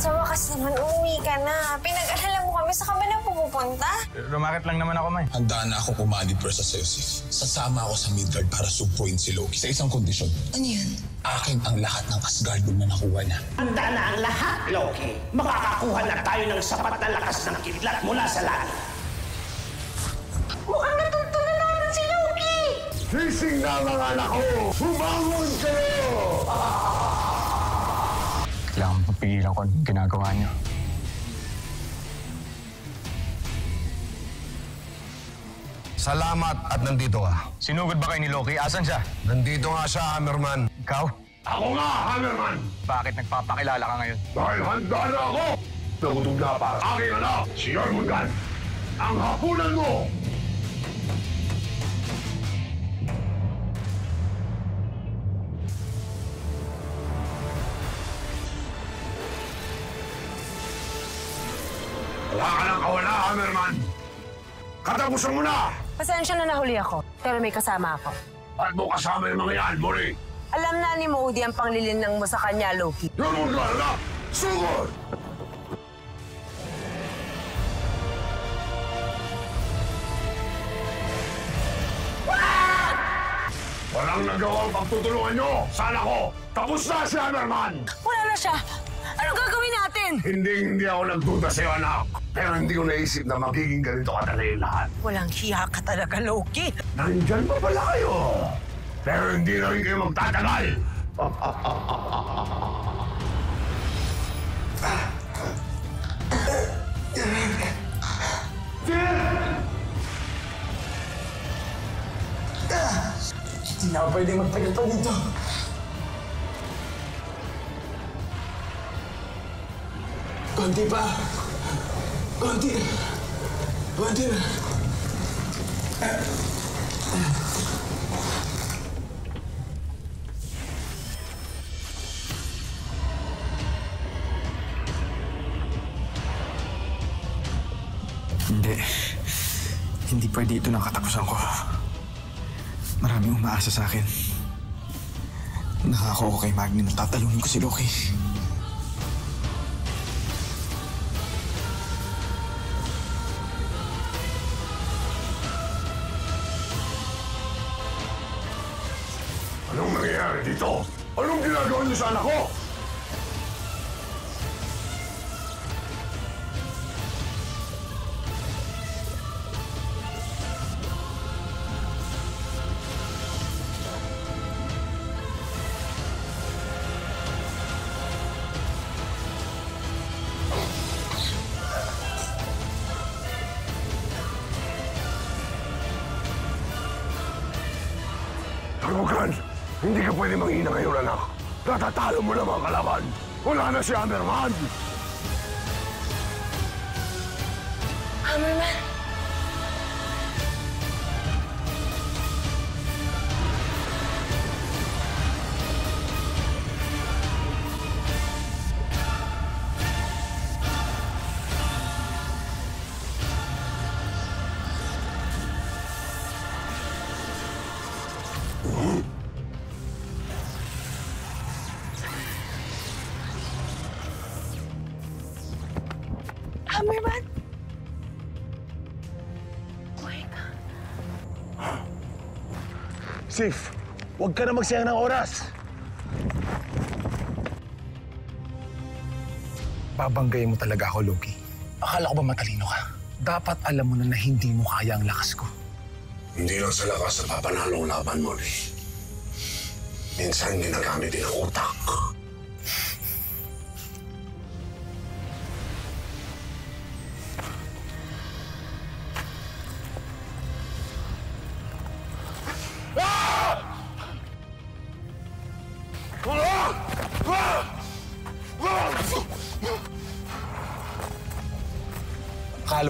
Sa wakas naman, umuwi ka na. Pinag-alala mo kami, sa ka ba na pupunta? Rumakit lang naman ako, May. Handa na ako kumani para sa Celsius. Sasama ako sa Midgard para supuin si Loki sa isang kondisyon. Ano yun? Akin ang lahat ng Asgardium na nakuha niya. Handa na ang lahat, Loki. Makakakuha na tayo ng sapat na lakas ng kidlat mula sa langit. Mukhang natutunan natin si Loki! Gising na mga anak ko! Humangon kayo! Kailangan papigilan ko ang ginagawa niyo. Salamat at nandito ka. Sinugod ba kayo ni Loki? Asan siya? Nandito nga siya, Hammerman. Ikaw? Ako nga, Hammerman! Bakit nagpapakilala ka ngayon? Dahil handa na ako! Nagutom na para sa aking anak, si Jormungand. Ang hapunan mo! Hammerman! Katapusan mo na! Pasensya na nahuli ako, pero may kasama ako. At mo kasama yung mga yan, Mori! Alam na ni Modi ang panglilinang mo sa kanya, Loki. Jormungand na! Sugod! Walang nagawang pagtutulungan nyo! Sana ko! Tapos na si Hammerman! Wala na siya! Natin? Hindi hindi ako nagduda sa'yo, anak. Pero hindi ko naisip na magiging ganito kadali lahat. Walang hiya ka talaga, Loki. Nandyan pa pala kayo. Pero hindi na rin kayo magtatagal. Hindi na ako pwede magtagal pa dito. Konti pa. Konti. Konti na. Hindi. Hindi pwede ito ng katapusan ko. Maraming umaasa sa akin. Nakako ko kay Magni na tatalunin ko si Loki. Dito? Anong ginagawa niyo sa anak ko? Pwede manghina ngayon, anak. Natatalo mo na mga kalaban. Wala na si. Hammerman! Hammerman! Buhay ka. Sif, huwag ka na magsayang ng oras. Babanggayin mo talaga ako, Loki. Akala ko ba matalino ka? Dapat alam mo na na hindi mo kaya ang lakas ko. Hindi lang sa lakas na papanalo ang laban mo, Lee. Minsan ginagamit din ang utak.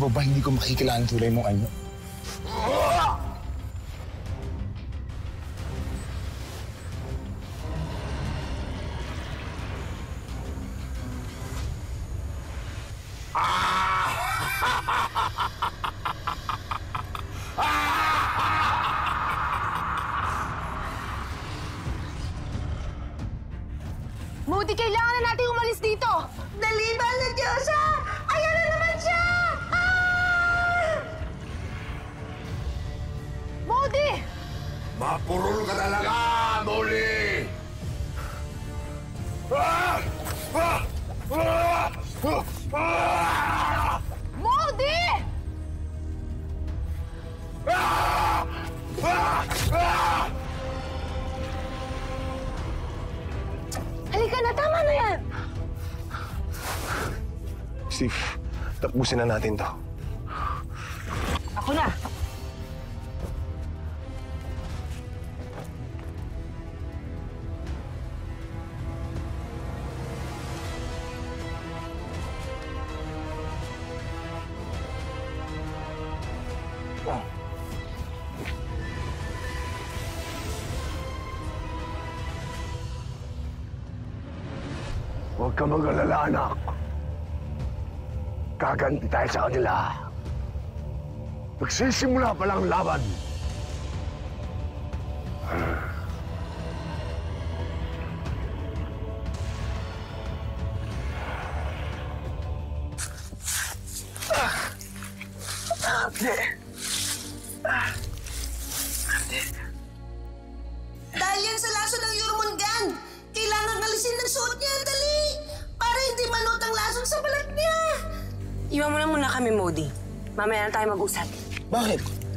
Akala mo ba hindi ko makikilaan tulay mong anyo? Mapurol ka talaga, Molly! Ah! Ah! Ah! Ah! Modi! Ah! Ah! Ah! Halika na, tama na yan! Steve, tapusin na natin to. Ako na! Huwag ka mag-alala, anak. Kaganti tayo sa kanila. Magsisimula pa lang ang laban.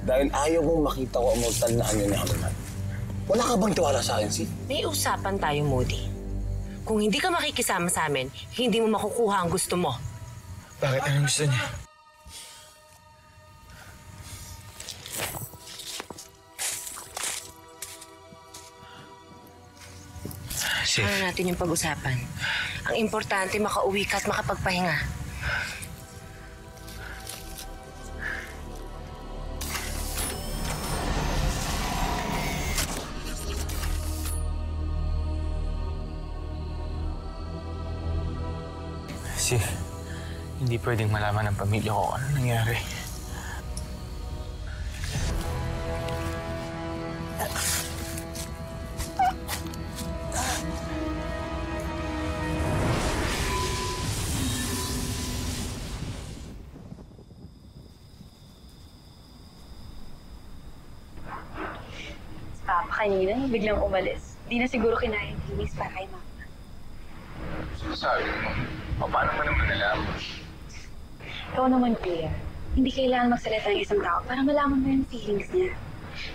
Dahil ayaw mong makita ko ang mortal na anyo ni Hanuman. Wala ka bang tiwala sa akin, si? May usapan tayo, Modi. Kung hindi ka makikisama sa amin, hindi mo makukuha ang gusto mo. Bakit? Anong gusto niya? Chef, Ano natin yung pag-usapan? Ang importante, makauwi ka at makapagpahinga. Hindi pwedeng malaman ng pamilya ko kung ano nangyari. Papa kanina, biglang umalis. Di na siguro kinaya ni Miss para kay Mama. Sabi mo, paano mo naman nalaman? Ikaw naman, Kuya. Hindi kailangan magsalita ng isang tao para malaman mo yung feelings niya.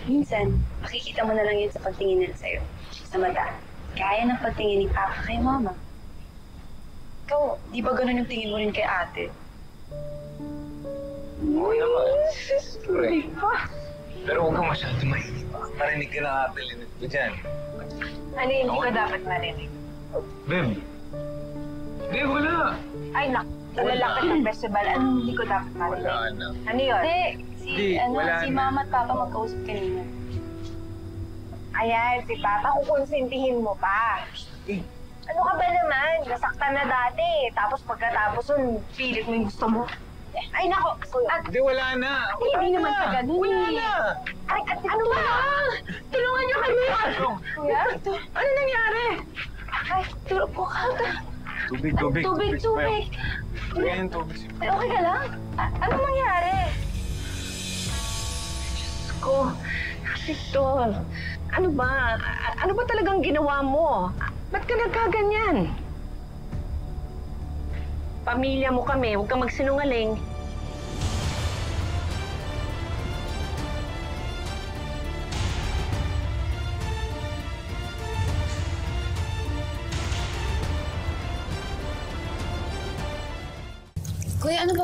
Minsan, makikita mo na lang yun sa pagtingin nila sa'yo. Sa mata. Gaya ng pagtingin ni Papa kay Mama. Ikaw, di ba ganun yung tingin mo rin kay ate? Oo naman. Hindi pa. Pero huwag ka masyado mainit. Marinig ka na ate Lynette ko dyan. Ano hindi ko dapat marinig? Beb. Beb, wala. Ay, nak. Lalaki sa festival. Anong hindi ko dapat marinig? Wala na. Ano yun? Hindi. Si, Di, ano, wala si na. Mama at Papa magkausap kanina. Ayan, si Papa, kukonsintihin mo pa. Ano ka ba naman? Nasaktan na dati. Tapos pagkatapos nun, pilit mo yung gusto mo. Ay, nako. At, Hindi, wala na. Hindi naman sa ganun Wala eh. na. ay, at, ano ba? Tulungan niyo kami. Kuya? Ano nangyari? Ay, tulog ko ka. Tubig, tubig. Tubig, tubig. Ayan, tubig. Ay, okay ka lang? A- ano nangyari? Ko, Victor, ano ba? A- Ano ba talagang ginawa mo? Ba't ka nagkaganyan? Pamilya mo kami, huwag kang magsinungaling.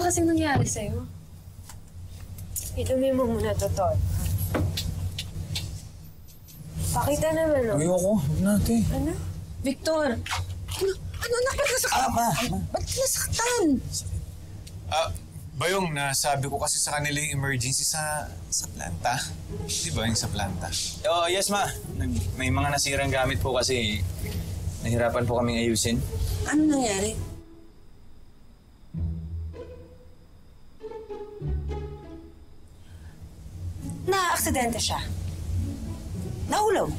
Ba kasing nangyari sa'yo? Inumin mo muna to, Ton. Pakita naman, no? Ayoko, huwag natin. Victor! Ano, ano anak, ba't nasaktan? Ba't nasaktan? Ah, Bayong, nasabi ko kasi sa kanila yung emergency sa sa planta. Di ba yung sa planta? Oh, yes ma. Nag- May mga nasirang gamit po kasi nahirapan po kaming ayusin. Ano nangyari? Na-aksidente siya. Nahulog.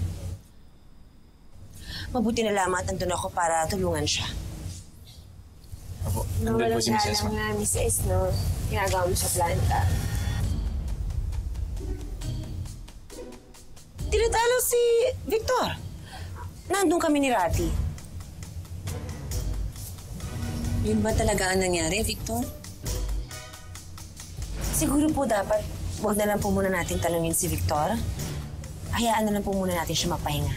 Mabuti na lamang at nandun ako para tulungan siya. Opo, nandun po si Miss Esma. nga, Miss Es, no? Ginagawa mo sa planta. Tinatalo si Victor. Nandun kami ni Rati. Yun ba talaga ang nangyari, Victor? Siguro po dapat wag na lang po muna natin talungin si Victor. Hayaan na lang po muna natin siya mapahinga.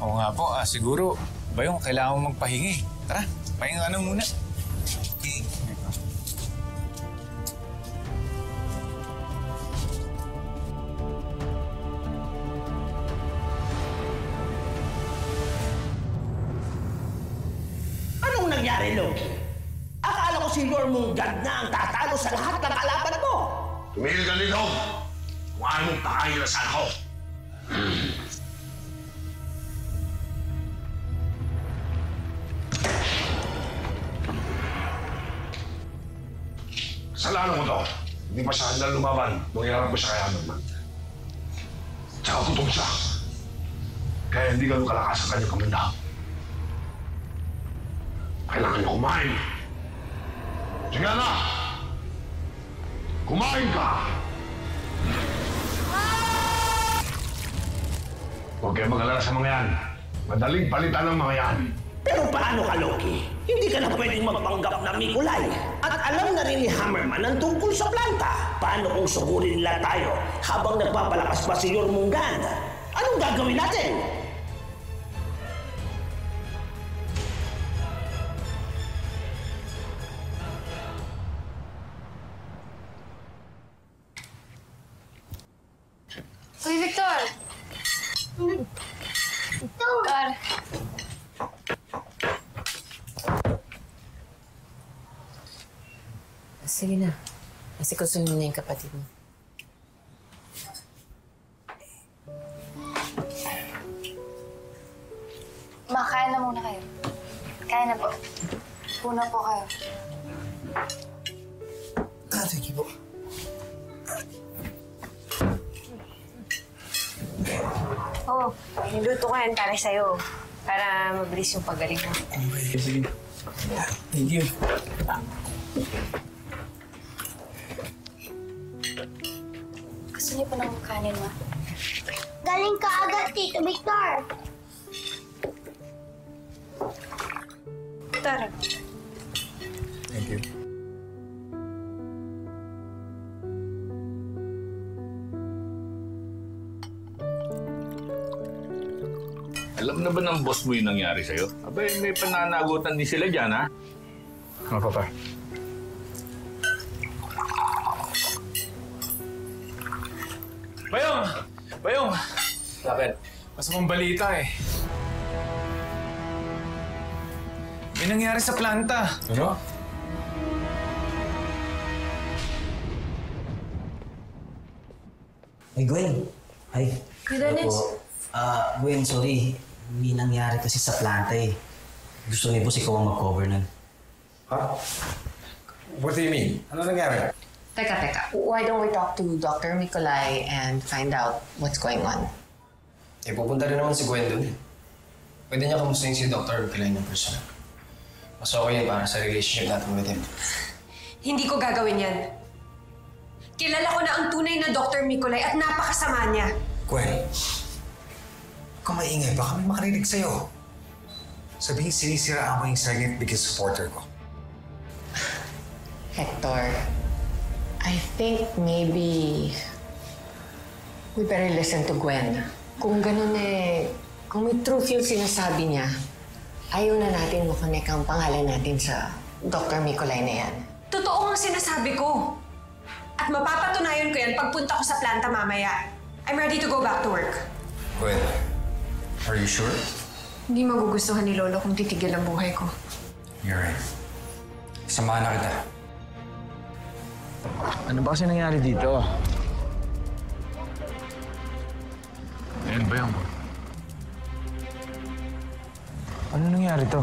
Oo nga po, ah, siguro, Bayong, kailangan mo magpahingi. Tara, pahinga ka na muna. Siya. Kaya hindi ganun kalakas ang kanyang kamanda. Kailangan niyo kumain. Sige na! Kumain ka! Huwag kayo mag-alala sa mga yan. Madaling palitan ng mga yan. Pero paano ka, Loki? Hindi ka na pwedeng magpanggap na Mikulay. At alam na rin ni Hammerman ang tungkol sa planta. Paano kung sugurin nila tayo habang nagpapalakas pa si Yormungand? Anong gagawin natin? Uy, Victor! Victor! Sige na. Kasi kusunin na yung kapatid mo. Puno po kayo. Ah, thank you po. Oo, oh, niluto ko yan para sa'yo. Para mabilis yung pagaling mo. Okay, sige. Thank you. Gusto niyo po ng kanin, ma? Galing ka agad, Tito Victor. Tara. Alam na ba ng boss mo yung nangyari sa'yo? Abay, may pananagutan din sila dyan, ha? Mga papa. Bayong! Bayong! Bakit? Masamang balita eh. May nangyari sa planta. Ano? Ay, Gwen. Ay. Kuya Dennis. Ah, Gwen, sorry. May nangyari kasi sa planta eh. Gusto ni boss ikaw ang mag-cover nun. Ha? What do you mean? Ano nangyari? Teka, teka. Why don't we talk to Dr. Nikolai and find out what's going on? Eh, pupunta rin naman si Gwen dun eh. Pwede niya kamustahin si Dr. Kilay ng personal. Mas okay yun para sa relationship natin with him. Hindi ko gagawin yan. Kilala ko na ang tunay na Dr. Mikolay at napakasama niya. Gwen, kung maingay, baka may makarinig sa'yo. Sabihin, sinisiraan mo yung silent biggest supporter ko. Hector, I think maybe we better listen to Gwen. Kung ganun eh, kung may truth yung sinasabi niya, ayaw na natin makonek ang pangalan natin sa Dr. Nikolai na yan. Totoo ang sinasabi ko. At mapapatunayan ko yan pagpunta ko sa planta mamaya. I'm ready to go back to work. Gwen, are you sure? Hindi magugustuhan ni Lolo kung titigil ang buhay ko. You're right. Samahan na kita. Ano ba kasi nangyari dito? Ayun ba yung... Ano nangyari to?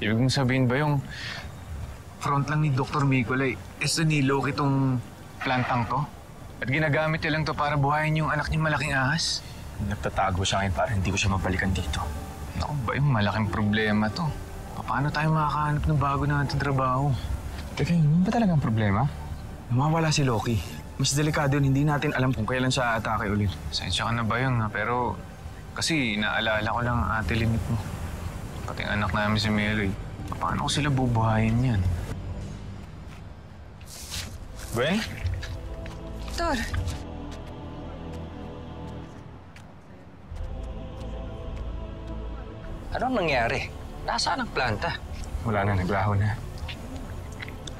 Ibig mong sabihin ba yung front lang ni Dr. Mikolay. Eh, sa nilok itong plantang to. At ginagamit niya lang to para buhayin yung anak niyang malaking ahas. Nagtatago siya ngayon para hindi ko siya mabalikan dito. Naku ba yung malaking problema to? Paano tayo makakahanap ng bago natin trabaho? Teka, yun ba talagang problema? Namawala si Loki. Mas delikado yun, hindi natin alam kung kailan siya atake ulit. Sensya ka na ba yun ha? Pero kasi naalala ko lang ang ate limit mo. Pati ang anak namin si Meloy. Paano ko sila bubuhayin yan? Gwen? Tor, Anong nangyari? Nasaan ang planta? Wala na, naglaho na.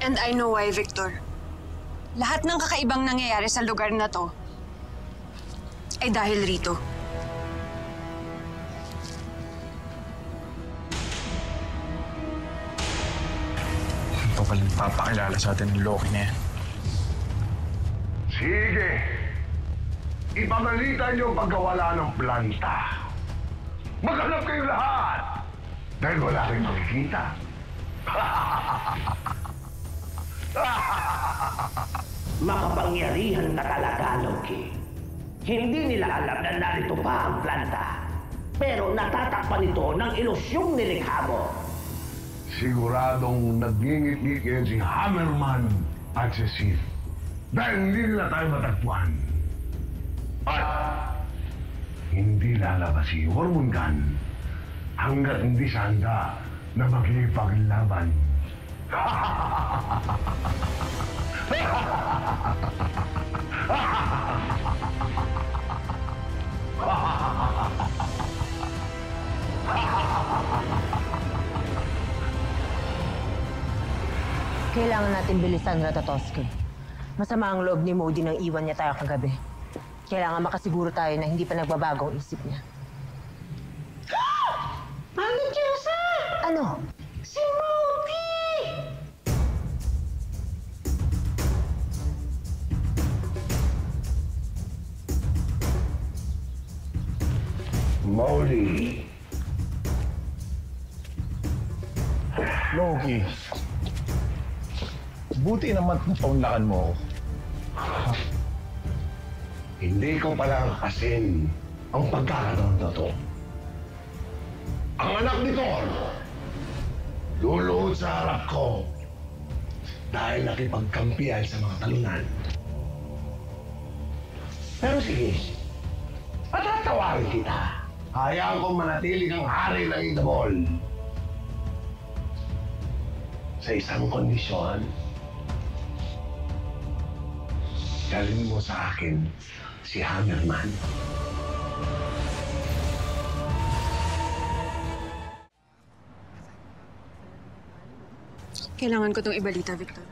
and I know why, Victor. Lahat ng kakaibang nangyayari sa lugar na to ay dahil rito. Ito pala papakilala sa atin ng Loki na yan. Sige. Ipamalita niyo ang pagkawala ng planta. Maghanap kayo lahat. Dahil wala kayong makikita. Makapangyarihan na talaga, Loki. Hindi nila alam na narito pa ang planta. Pero natatakpan ito ng ilusyong nilikha mo. Siguradong nagingit-ngit yan si Hammerman at si Sith. Dahil hindi nila tayo matagpuan. At hindi lalabas si Wormungan hanggat hindi siya handa na makipaglaban. Kailangan natin bilisan, Ratatoski. Masama ang loob ni Modi nang iwan niya tayo kagabi. Kailangan makasiguro tayo na hindi pa nagbabago ang isip niya. Mami Chesa! Ano? Si Modi! Molly. Loki. Buti naman napaunlakan mo ako. Hindi ko pala asin ang pagkakataon na to. Ang anak ni Thor, luluhod sa harap ko dahil nakipagkampiyan sa mga talunan. Pero sige, patatawarin kita. Hayaan ko manatili kang hari ng Idabol. Sa isang kondisyon, Dalhin mo sa akin si Hammerman. Kailangan ko itong ibalita, Victor.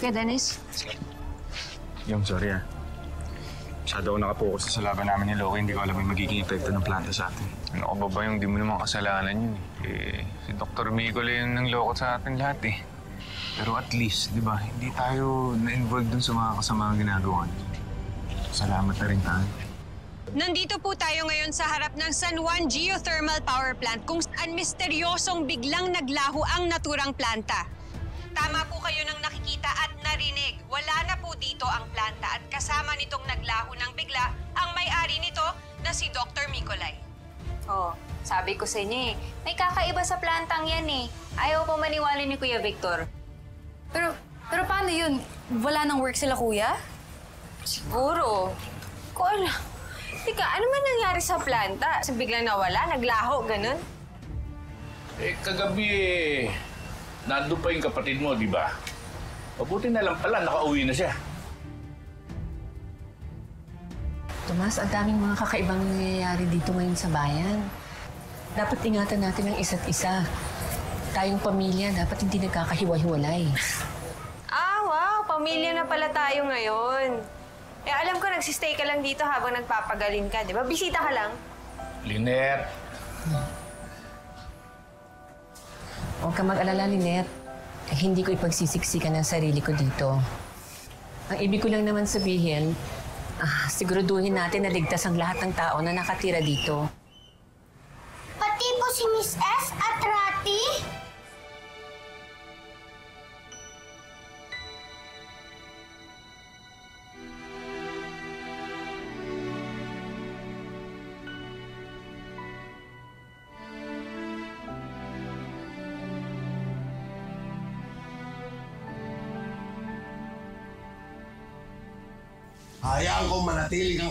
Kuya Dennis, Yung sorry ah. Masyado ako nakapokus sa laban namin ni Loki. Hindi ko alam yung magiging epekto ng planta sa atin. Ano ka ba ba yung di mo naman kasalanan yun eh. si Dr. Micol yung nang loko sa atin lahat eh. Pero at least, di ba, hindi tayo na-involved dun sa mga kasamaang ginagawa niya. Salamat na rin tayo. Nandito po tayo ngayon sa harap ng San Juan Geothermal Power Plant kung saan misteryosong biglang naglaho ang naturang planta. Tama po kayo ng nakikita at narinig. Wala na po dito ang planta at kasama nitong naglaho ng bigla ang may-ari nito na si Dr. Mikolay. Oh, sabi ko sa inyo eh. May kakaiba sa plantang yan eh. Ayaw pa maniwala ni Kuya Victor. Pero, pero paano yun? Wala nang work sila, kuya? Siguro. Ko alam. Tika, ano man nangyari sa planta? Sa biglang nawala, naglaho, ganun? Eh, kagabi eh, nandun pa yung kapatid mo, di ba? Mabuti na lang pala, nakauwi na siya. Tomas, ang daming mga kakaibang nangyayari dito ngayon sa bayan. Dapat ingatan natin ang isa't isa. Tayong pamilya, dapat hindi nagkakahiwa-hiwalay. Ah, wow! Pamilya na pala tayo ngayon. Eh, alam ko, nagsistay ka lang dito habang nagpapagaling ka, di ba? Bisita ka lang. Lynette, Huwag ka mag-alala, Lynette. Eh, hindi ko ipagsisiksikan ang sarili ko dito. Ang ibig ko lang naman sabihin, ah, siguraduhin natin na ligtas ang lahat ng tao na nakatira dito. Pati po si Miss S at Rati?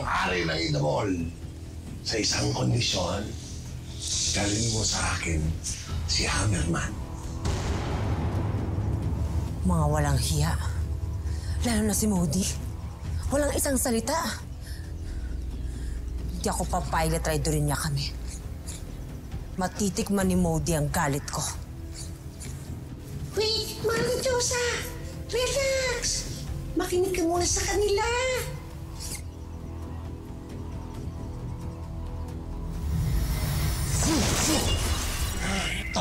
Hari ng Idabol. Sa isang kondisyon, galing mo sa akin si Hammerman. Mga walang hiya. Lalo na si Modi. Walang isang salita. Hindi ako papayag na traidorin niya kami. Matitikman ni Modi ang galit ko. Wait, na Diyosa! Relax! Makinig ka muna sa kanila!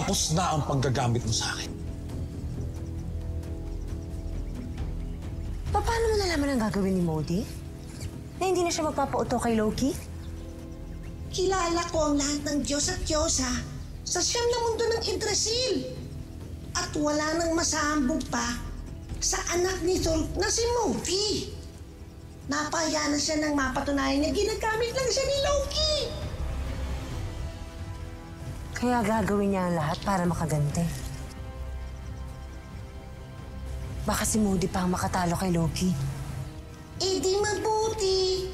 Tapos na ang paggagamit mo sa akin. Pa- Paano mo nalaman ang gagawin ni Modi? Na hindi na siya magpapauto kay Loki? Kilala ko ang lahat ng Diyos at Diyosa sa siyam na mundo ng Yggdrasil. At wala nang masambog pa sa anak ni Thor na si Mofi. Napaya na siya nang mapatunayan niya ginagamit lang siya ni Loki. Kaya gagawin niya ang lahat para makaganti. Baka si Modi pa ang makatalo kay Loki. Eh di mabuti.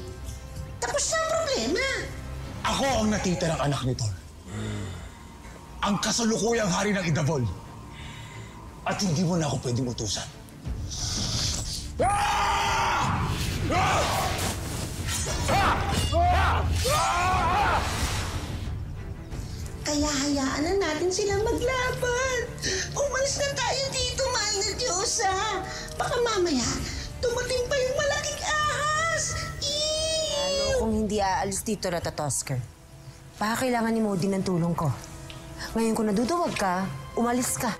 Tapos na ang problema. Ako ang natitirang anak ni Thor. Ang kasalukuyang hari ng Idavol. At hindi mo na ako pwedeng utusan. Kaya hayaan na natin silang maglaban. Umalis na tayo dito, mahal na Diyosa. Baka mamaya, tumating pa yung malaking ahas. Lalo kung hindi aalis dito, Ratatosker. Baka kailangan ni Modi ng tulong ko. Ngayon kung naduduwag ka, umalis ka.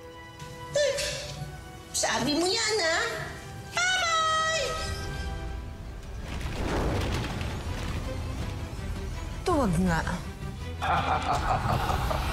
Sabi mo yan, ha? Bye-bye! Tuwag nga. Wala ka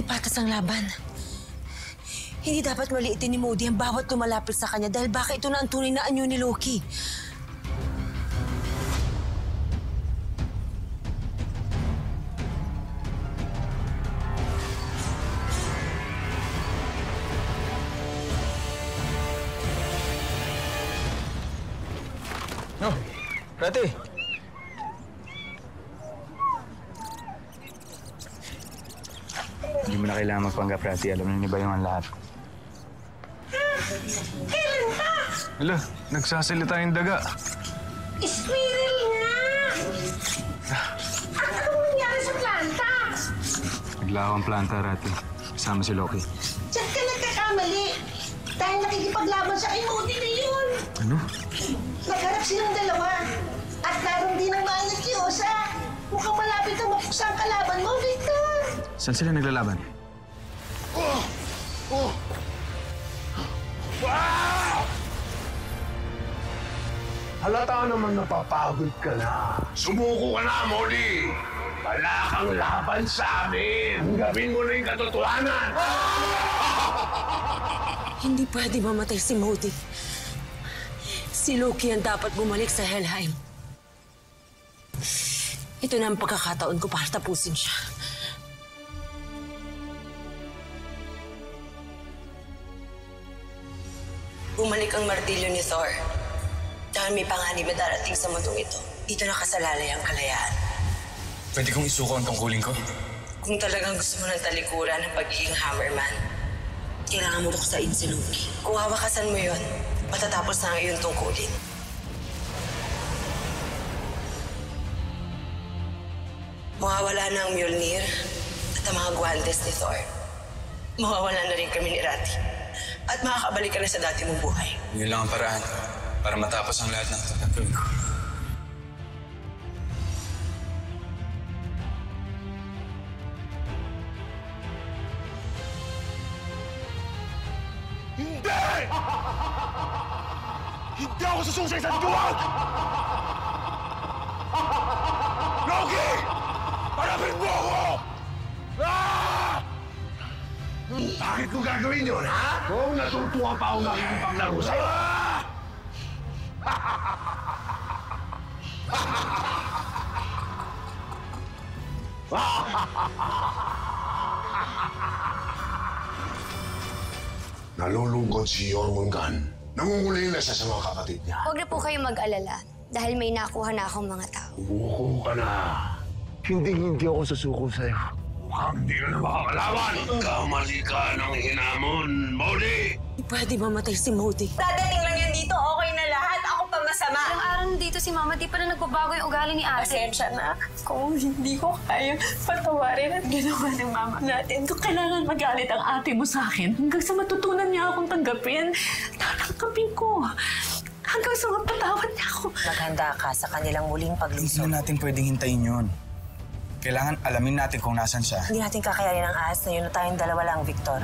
Hindi patas ang laban. Hindi dapat maliitin ni Modi ang bawat lumalapit sa kanya dahil baka ito na ang tunay na anyo ni Loki. Mo na kailangan magpanggap, Rati. Alam na ni Bayong ang lahat. Kailan pa? Hala, nagsasalita yung daga. Squirrel nga! At anong nangyari sa planta? Naglaho ang planta, Rati. Kasama si Loki. Diyan ka nagkakamali. Dahil nakikipaglaban sa kay Moody na yun. Ano? Nagharap silang dalawa. At naroon din ang mahal na Kiyosa. Mukhang malapit na mapuksa ang kalaban mo, Victor. Saan sila naglalaban? Halata naman napapagod ka na. Sumuko ka na, Modi! Wala kang laban sa amin! Gawin mo na yung katotohanan! Hindi pwede mamatay si Modi. Si Loki ang dapat bumalik sa Helheim. Ito na ang pagkakataon ko para tapusin siya. Bumalik ang martilyo ni Thor. Dahil may panganib na darating sa mundong ito, dito nakasalalay ang kalayaan. Pwede kong isuko ang tungkulin ko? Kung talagang gusto mo ng talikuran ng pagiging hammerman, kailangan mo buksain si Loki. Kung hawakasan mo yon, matatapos na ang iyong tungkulin. Mawawala na ang Mjolnir at ang mga guantes ni Thor. Mawawala na rin kami ni Rati. At makakabalik ka na sa dati mong buhay. Yun lang ang paraan para matapos ang lahat ng tatakawin ko. Hindi! Hindi ako sususi sa duwag! Loki! Hanapin mo ako! Ah! Bakit ko gagawin yun, ha? Kung natutuwa pa akong makikipaglaro sa'yo. Nalulungkot si Yormungan. Nangungulila siya sa mga kapatid niya. Huwag na po kayong mag-alala dahil may nakuha na akong mga tao. Umuko ka na. Hindi hindi ako susuko sa'yo. Mukhang hindi ka na makakalaban. Kamali ka ng hinamon, Modi! Pwede mamatay si Modi. Dadating dito si Mama, di pa na nagbabago yung ugali ni ate. Pasensya na. Kung hindi ko kaya patawarin at ginawa ng mama natin, kung kailangan magalit ang ate mo sa akin, hanggang sa matutunan niya akong tanggapin, tatanggapin ko. Hanggang sa mapatawad niya ako. Maghanda ka sa kanilang muling Hindi paglusong. na natin pwedeng hintayin yun. Kailangan alamin natin kung nasan siya. Hindi natin kakayanin ang ahas na yun na tayong dalawa lang, Victor.